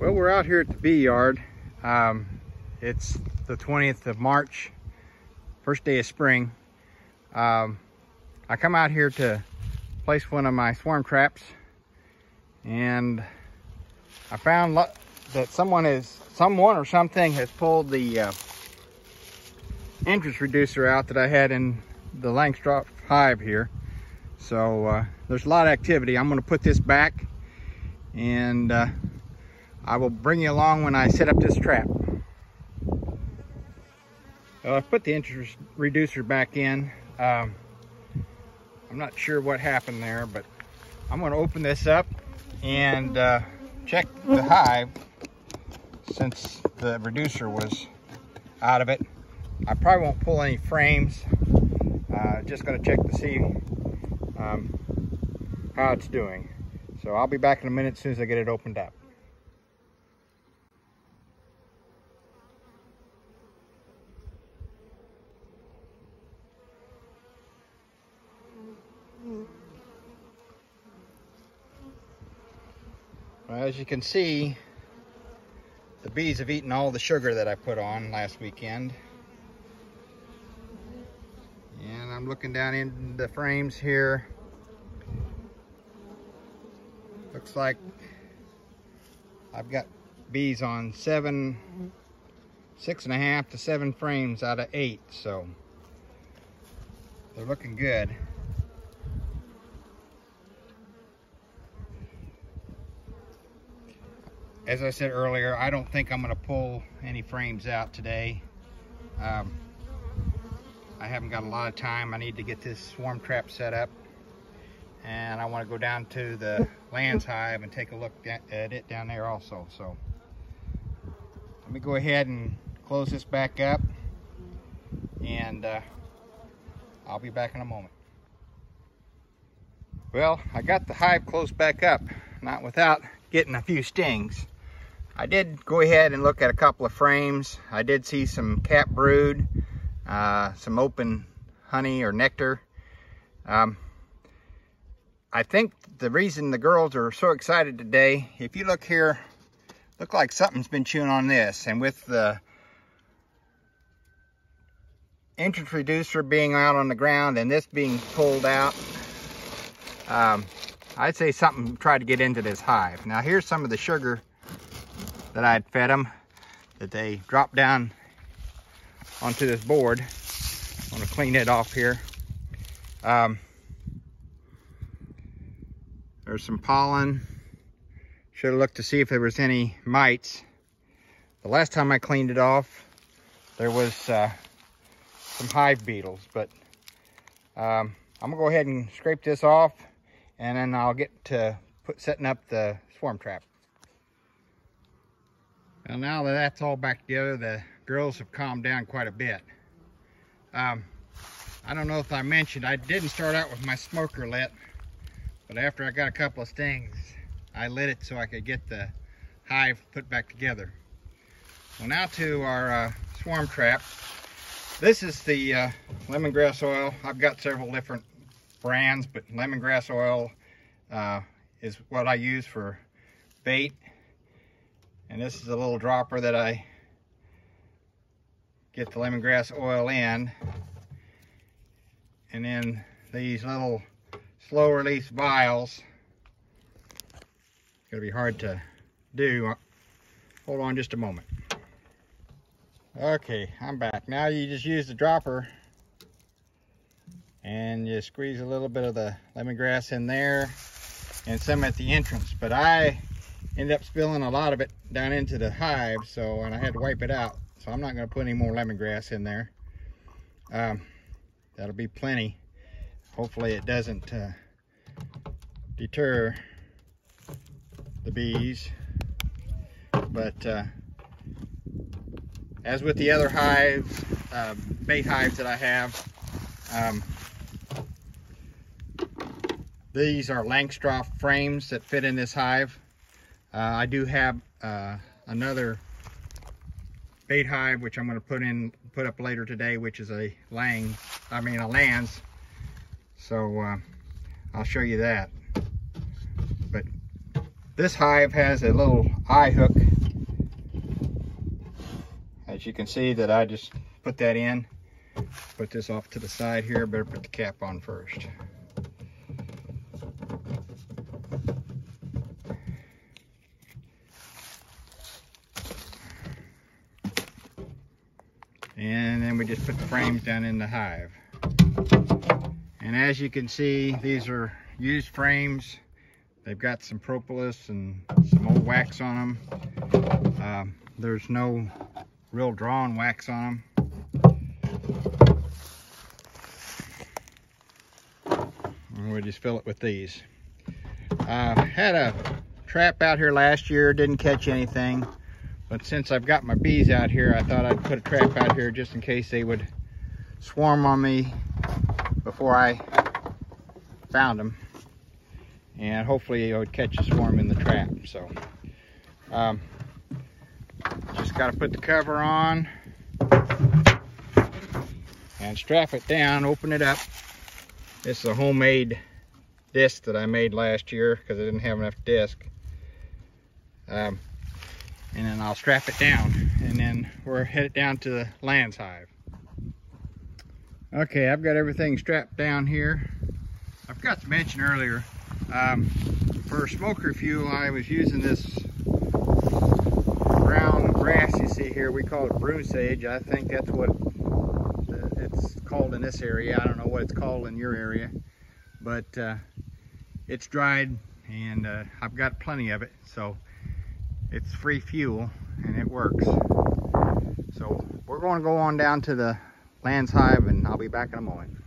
Well, we're out here at the bee yard. Um, it's the 20th of March, first day of spring. Um, I come out here to place one of my swarm traps and I found that someone is, someone or something has pulled the uh, entrance reducer out that I had in the Langstroth hive here. So uh, there's a lot of activity. I'm gonna put this back and uh, I will bring you along when I set up this trap. Well, I put the entrance reducer back in. Um, I'm not sure what happened there, but I'm going to open this up and uh, check the hive since the reducer was out of it. I probably won't pull any frames. Uh, just going to check to see um, how it's doing. So I'll be back in a minute as soon as I get it opened up. As you can see, the bees have eaten all the sugar that I put on last weekend. And I'm looking down in the frames here. Looks like I've got bees on seven, six and a half to seven frames out of eight, so they're looking good. As I said earlier, I don't think I'm going to pull any frames out today. Um, I haven't got a lot of time. I need to get this swarm trap set up and I want to go down to the Layens hive and take a look at it down there also. So let me go ahead and close this back up and uh, I'll be back in a moment. Well, I got the hive closed back up, not without getting a few stings. I did go ahead and look at a couple of frames. I did see some cap brood, uh, some open honey or nectar. Um, I think the reason the girls are so excited today, if you look here, look like something's been chewing on this. And with the entrance reducer being out on the ground and this being pulled out, um, I'd say something tried to get into this hive. Now here's some of the sugar that I'd fed them that they dropped down onto this board. I'm gonna clean it off here. Um, there's some pollen. Should have looked to see if there was any mites. The last time I cleaned it off, there was uh, some hive beetles, but um, I'm gonna go ahead and scrape this off and then I'll get to put setting up the swarm trap. Well, now that that's all back together, the girls have calmed down quite a bit. Um, I don't know if I mentioned, I didn't start out with my smoker lit. But after I got a couple of stings, I lit it so I could get the hive put back together. Well, now to our uh, swarm trap. This is the uh, lemongrass oil. I've got several different brands, but lemongrass oil uh, is what I use for bait. And this is a little dropper that I get the lemongrass oil in. And then these little slow release vials. Gonna be hard to do. Hold on just a moment. Okay, I'm back. Now you just use the dropper and you squeeze a little bit of the lemongrass in there and some at the entrance. But I ended up spilling a lot of it down into the hive, so and I had to wipe it out. So I'm not gonna put any more lemongrass in there. Um, that'll be plenty hopefully it doesn't uh, deter the bees. But uh, as with the other hives, uh, bait hives that I have, um, these are Langstroth frames that fit in this hive. Uh, I do have uh, another bait hive, which I'm going to put in, put up later today, which is a Lang, I mean a Layens so uh, I'll show you that. But this hive has a little eye hook as you can see that I just put that in. Put this off to the side here. Better put the cap on first. And then we just put the frames down in the hive. And as you can see, these are used frames. They've got some propolis and some old wax on them. Um, there's no real drawn wax on them. And we'll just fill it with these. Uh, had a trap out here last year, didn't catch anything. But since I've got my bees out here, I thought I'd put a trap out here just in case they would swarm on me before I found them. And hopefully it would catch a swarm in the trap. So um, just got to put the cover on and strap it down, open it up. This is a homemade disc that I made last year because I didn't have enough disc. Um, and then I'll strap it down and then we're headed down to the Layens Hive. Okay, I've got everything strapped down here. I forgot to mention earlier, um, for smoker fuel, I was using this brown grass you see here. We call it broom sage. I think that's what it's called in this area. I don't know what it's called in your area, but uh, it's dried and uh, I've got plenty of it. So it's free fuel and it works. So we're going to go on down to the Layens Hive and I'll be back in a moment.